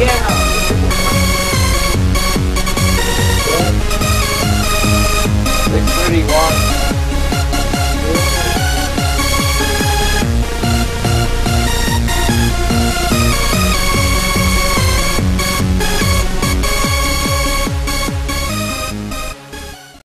Yeah.